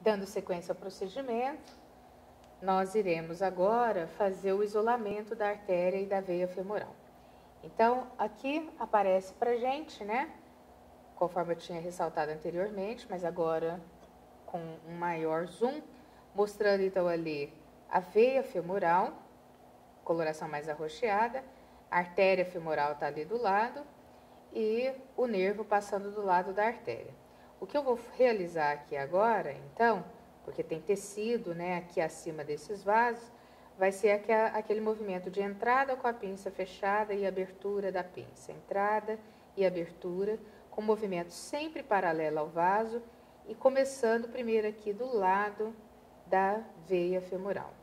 Dando sequência ao procedimento, nós iremos agora fazer o isolamento da artéria e da veia femoral. Então, aqui aparece para gente, né? Conforme eu tinha ressaltado anteriormente, mas agora com um maior zoom, mostrando então ali a veia femoral, coloração mais arroxeada, a artéria femoral está ali do lado e o nervo passando do lado da artéria. O que eu vou realizar aqui agora, então, porque tem tecido né, aqui acima desses vasos, vai ser aquele movimento de entrada com a pinça fechada e abertura da pinça. Entrada e abertura, com movimento sempre paralelo ao vaso e começando primeiro aqui do lado da veia femoral.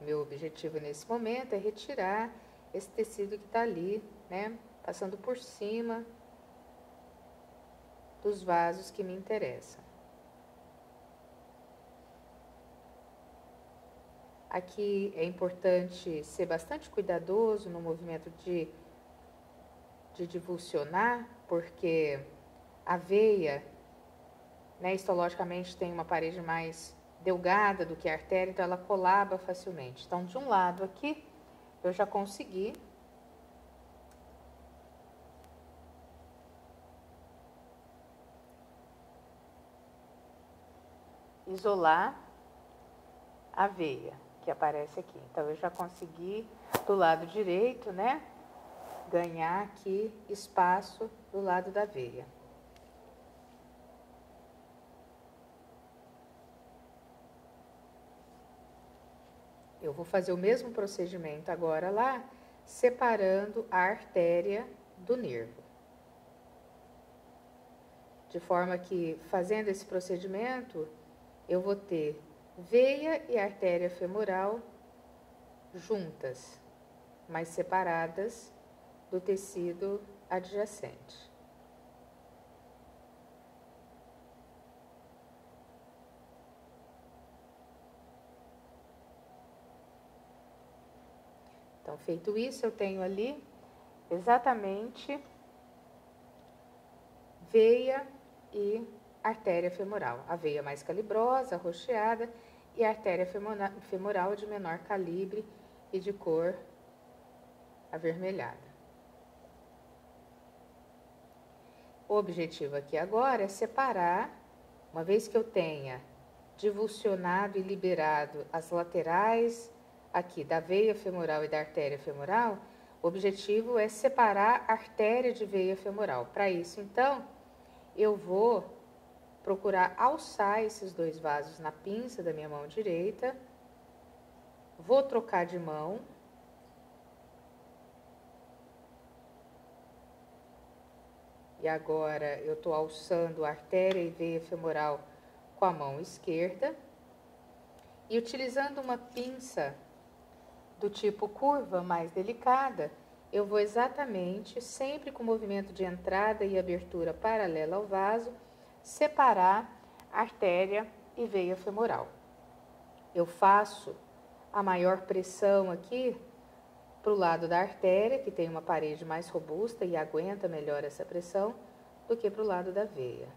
Meu objetivo nesse momento é retirar esse tecido que está ali, né? Passando por cima dos vasos que me interessam. Aqui é importante ser bastante cuidadoso no movimento de, de divulsionar, porque a veia, né, histologicamente, tem uma parede mais delgada do que a artéria, então ela colaba facilmente. Então, de um lado aqui, eu já consegui isolar a veia que aparece aqui. Então, eu já consegui do lado direito, né, ganhar aqui espaço do lado da veia. Eu vou fazer o mesmo procedimento agora lá, separando a artéria do nervo. De forma que, fazendo esse procedimento, eu vou ter veia e artéria femoral juntas, mas separadas do tecido adjacente. Então, feito isso, eu tenho ali exatamente veia e artéria femoral. A veia mais calibrosa, rocheada, e a artéria femoral de menor calibre e de cor avermelhada. O objetivo aqui agora é separar, uma vez que eu tenha divulsionado e liberado as laterais aqui da veia femoral e da artéria femoral, o objetivo é separar artéria de veia femoral. Para isso, então, eu vou procurar alçar esses dois vasos na pinça da minha mão direita. Vou trocar de mão. E agora eu estou alçando artéria e veia femoral com a mão esquerda. E utilizando uma pinça do tipo curva mais delicada, eu vou exatamente, sempre com movimento de entrada e abertura paralela ao vaso, separar artéria e veia femoral. Eu faço a maior pressão aqui para o lado da artéria, que tem uma parede mais robusta e aguenta melhor essa pressão, do que para o lado da veia.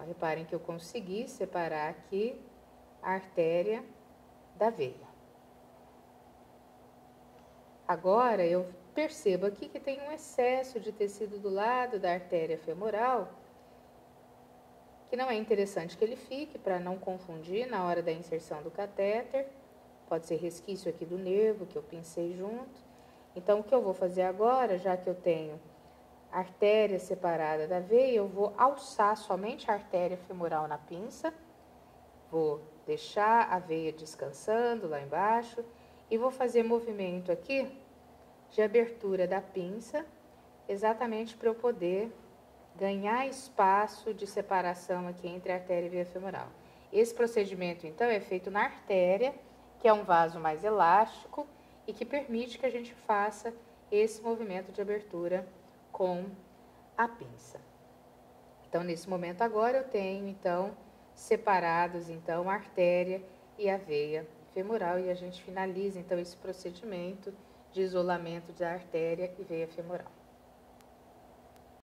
Então, reparem que eu consegui separar aqui a artéria da veia. Agora, eu percebo aqui que tem um excesso de tecido do lado da artéria femoral, que não é interessante que ele fique para não confundir na hora da inserção do catéter. Pode ser resquício aqui do nervo que eu pincei junto. Então, o que eu vou fazer agora, já que eu tenho artéria separada da veia, eu vou alçar somente a artéria femoral na pinça, vou deixar a veia descansando lá embaixo e vou fazer movimento aqui de abertura da pinça, exatamente para eu poder ganhar espaço de separação aqui entre a artéria e a veia femoral. Esse procedimento, então, é feito na artéria, que é um vaso mais elástico e que permite que a gente faça esse movimento de abertura com a pinça. Então, nesse momento agora, eu tenho, então, separados, então, a artéria e a veia femoral e a gente finaliza, então, esse procedimento de isolamento da artéria e veia femoral.